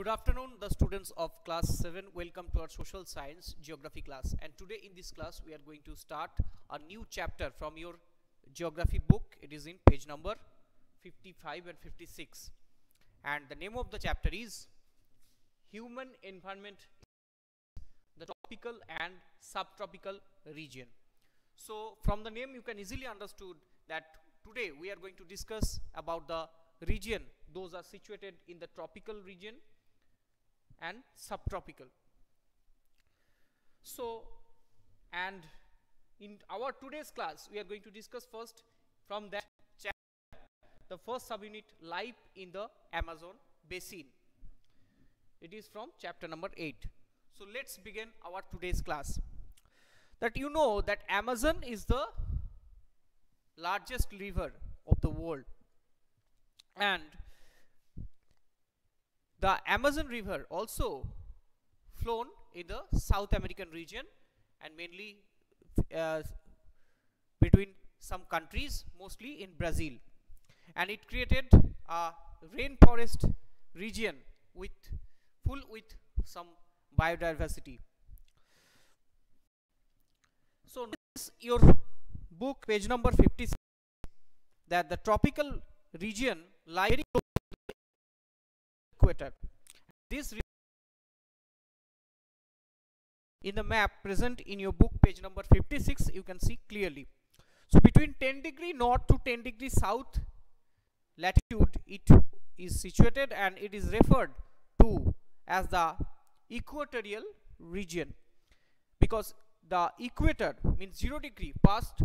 Good afternoon, the students of class 7. Welcome to our social science geography class. And today in this class, we are going to start a new chapter from your geography book. It is in page number 55 and 56. And the name of the chapter is Human Environment, the Tropical and Subtropical Region. So from the name, you can easily understood that today we are going to discuss about the region those are situated in the tropical region and subtropical. So and in our today's class we are going to discuss first from that chapter the first subunit life in the amazon basin. It is from chapter number 8 so let's begin our today's class. That you know that amazon is the largest river of the world. And the Amazon River also flown in the South American region and mainly uh, between some countries mostly in Brazil. And it created a rainforest region with full with some biodiversity. So this your book page number 56 that the tropical region lies equator. This in the map present in your book page number 56 you can see clearly. So between 10 degree north to 10 degree south latitude it is situated and it is referred to as the equatorial region because the equator means 0 degree passed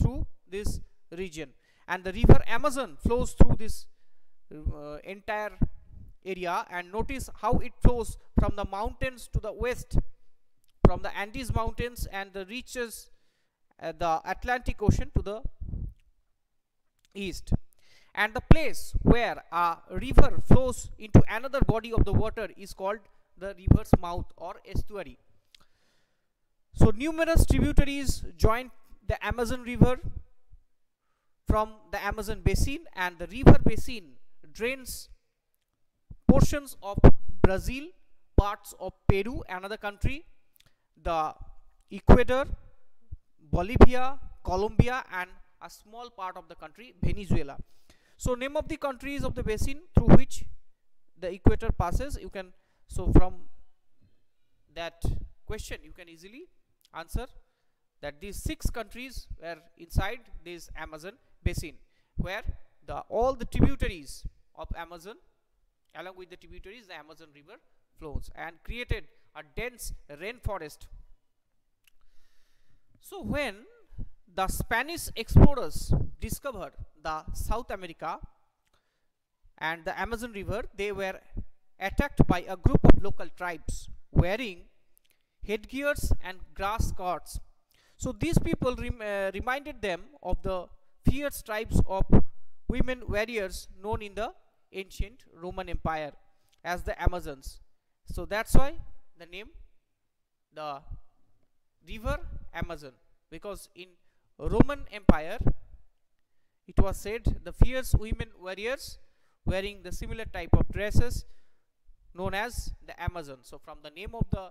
through this region and the river Amazon flows through this uh, entire area and notice how it flows from the mountains to the west from the Andes mountains and the reaches uh, the Atlantic Ocean to the east. And the place where a river flows into another body of the water is called the river's mouth or estuary. So numerous tributaries join the Amazon river from the Amazon basin and the river basin drains portions of Brazil, parts of Peru, another country, the Ecuador, Bolivia, Colombia and a small part of the country Venezuela. So name of the countries of the basin through which the equator passes you can so from that question you can easily answer that these six countries were inside this Amazon basin where the all the tributaries of Amazon along with the tributaries the Amazon river flows and created a dense rainforest. So when the Spanish explorers discovered the South America and the Amazon river they were attacked by a group of local tribes wearing headgears and grass skirts. So these people rem uh, reminded them of the fierce tribes of women warriors known in the ancient Roman Empire as the Amazons. So that's why the name the river Amazon because in Roman Empire it was said the fierce women warriors wearing the similar type of dresses known as the Amazon. So from the name of the uh,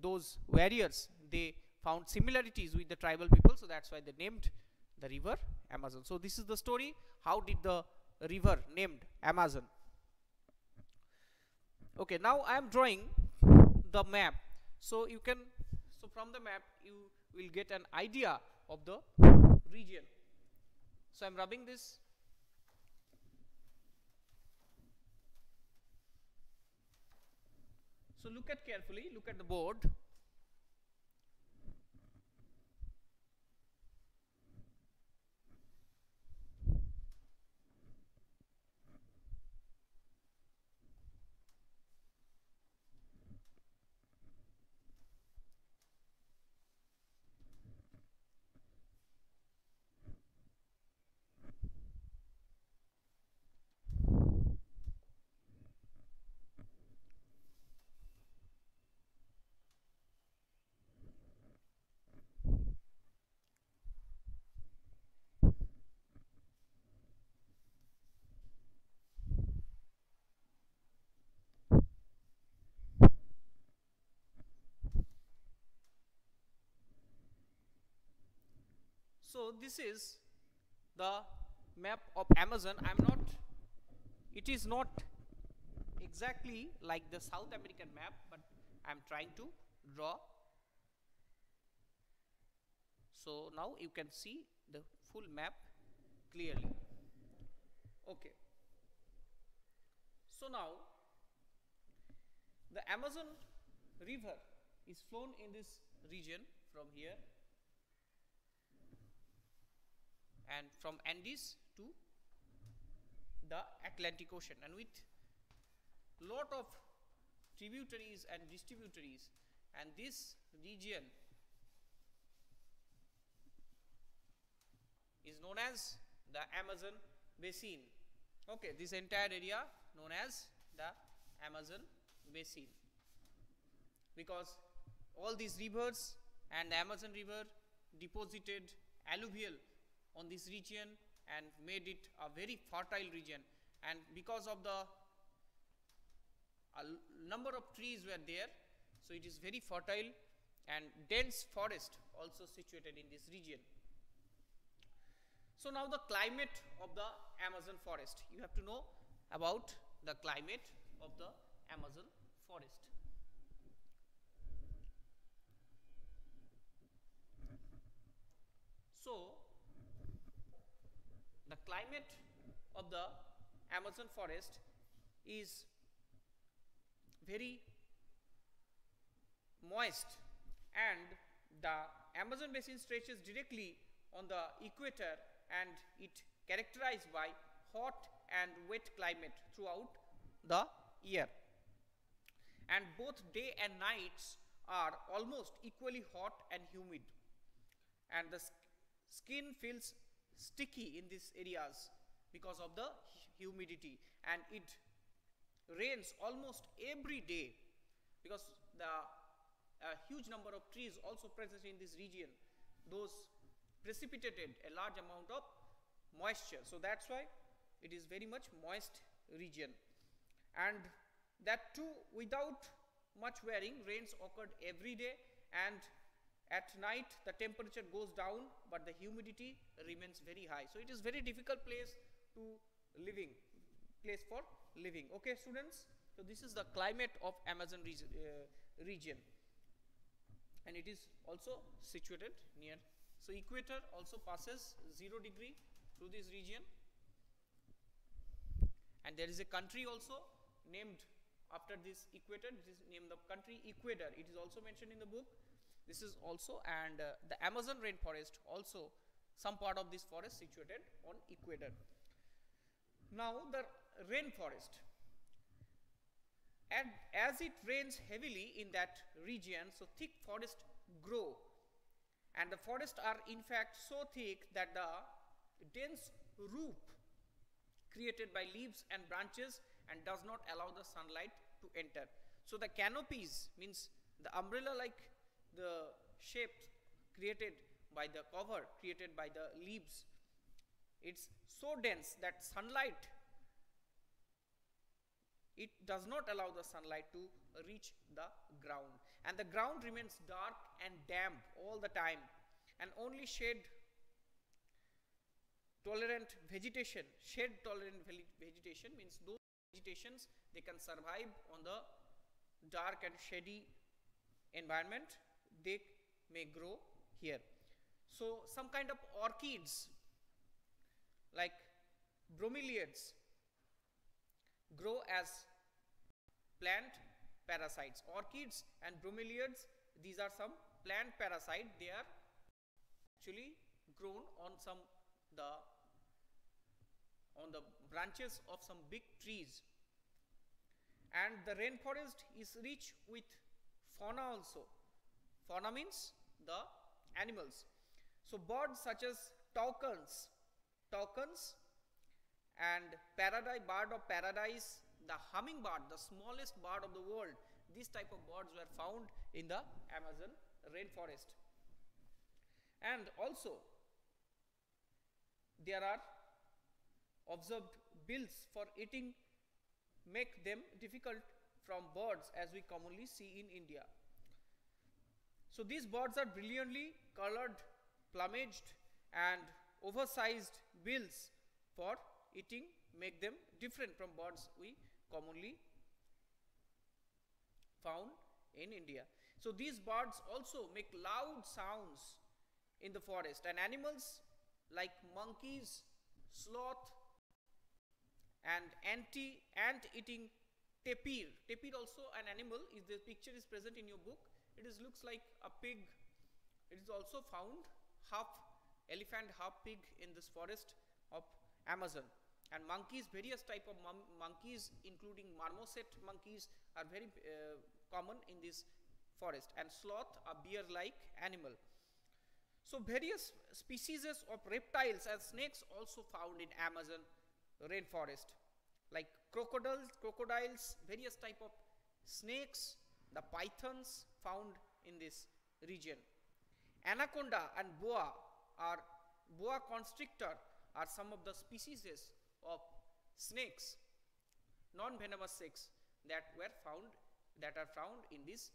those warriors they found similarities with the tribal people so that's why they named the river Amazon. So this is the story how did the river named Amazon. Okay now I am drawing the map so you can so from the map you will get an idea of the region. So I am rubbing this So look at carefully, look at the board. So this is the map of amazon. I'm not it is not exactly like the south american map but i'm trying to draw. So now you can see the full map clearly. Okay. So now the amazon river is flown in this region from here and from Andes to the Atlantic Ocean. And with lot of tributaries and distributaries. And this region is known as the Amazon basin. Okay this entire area known as the Amazon basin. Because all these rivers and the Amazon river deposited alluvial on this region and made it a very fertile region. And because of the number of trees were there so it is very fertile and dense forest also situated in this region. So now the climate of the amazon forest. You have to know about the climate of the amazon forest. So the climate of the Amazon forest is very moist and the Amazon basin stretches directly on the equator and it characterized by hot and wet climate throughout the year. And both day and nights are almost equally hot and humid. And the skin feels sticky in these areas because of the humidity. And it rains almost every day because the a huge number of trees also present in this region. Those precipitated a large amount of moisture. So that's why it is very much moist region. And that too without much wearing rains occurred every day. And at night the temperature goes down but the humidity remains very high. So it is very difficult place to living place for living. Okay students? So this is the climate of amazon region, uh, region. And it is also situated near. So equator also passes 0 degree through this region. And there is a country also named after this equator. This is named the country ecuador it is also mentioned in the book this is also and uh, the amazon rainforest also some part of this forest situated on equator. Now the rainforest. And as it rains heavily in that region so thick forests grow. And the forests are in fact so thick that the dense roof created by leaves and branches and does not allow the sunlight to enter. So the canopies means the umbrella like the shapes created by the cover created by the leaves. It's so dense that sunlight it does not allow the sunlight to reach the ground. And the ground remains dark and damp all the time and only shade tolerant vegetation. Shade tolerant vegetation means those vegetations they can survive on the dark and shady environment they may grow here. So some kind of orchids like bromeliads grow as plant parasites. Orchids and bromeliads, these are some plant parasite. They are actually grown on some the on the branches of some big trees. And the rainforest is rich with fauna also. Fauna means the animals. So birds such as toucans, toucans and paradise, bird of paradise, the hummingbird, the smallest bird of the world, these type of birds were found in the Amazon rainforest. And also there are observed bills for eating make them difficult from birds as we commonly see in India. So these birds are brilliantly colored, plumaged and oversized bills for eating make them different from birds we commonly found in India. So these birds also make loud sounds in the forest and animals like monkeys, sloth and ant eating tapir. Tapir also an animal is the picture is present in your book. It is looks like a pig. It is also found half elephant half pig in this forest of Amazon. And monkeys various type of monkeys including marmoset monkeys are very uh, common in this forest. And sloth a bear like animal. So various species of reptiles and snakes also found in amazon rainforest. Like crocodiles crocodiles various type of snakes the pythons found in this region anaconda and boa are boa constrictor are some of the species of snakes, non-venomous snakes that were found that are found in this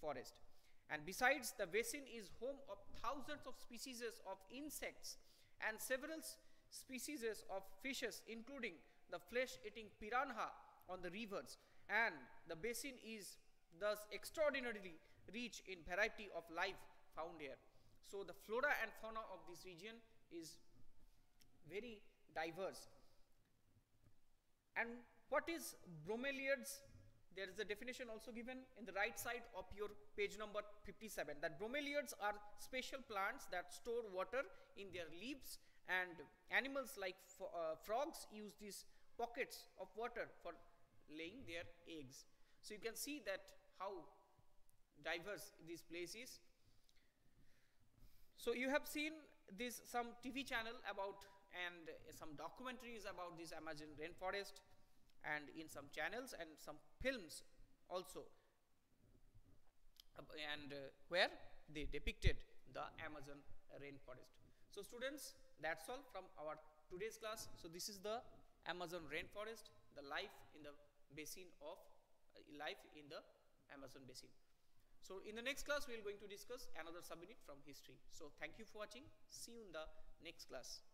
forest. And besides, the basin is home of thousands of species of insects and several species of fishes, including the flesh-eating piranha on the rivers. And the basin is thus extraordinarily rich in variety of life found here. So the flora and fauna of this region is very diverse. And what is bromeliads? There is a definition also given in the right side of your page number 57 that bromeliads are special plants that store water in their leaves and animals like uh, frogs use these pockets of water for laying their eggs. So you can see that how diverse this place is. So you have seen this some TV channel about and some documentaries about this Amazon rainforest and in some channels and some films also and uh, where they depicted the Amazon rainforest. So students that's all from our today's class. So this is the Amazon rainforest, the life in the basin of uh, life in the Amazon basin. So in the next class we are going to discuss another subunit from history. So thank you for watching. See you in the next class.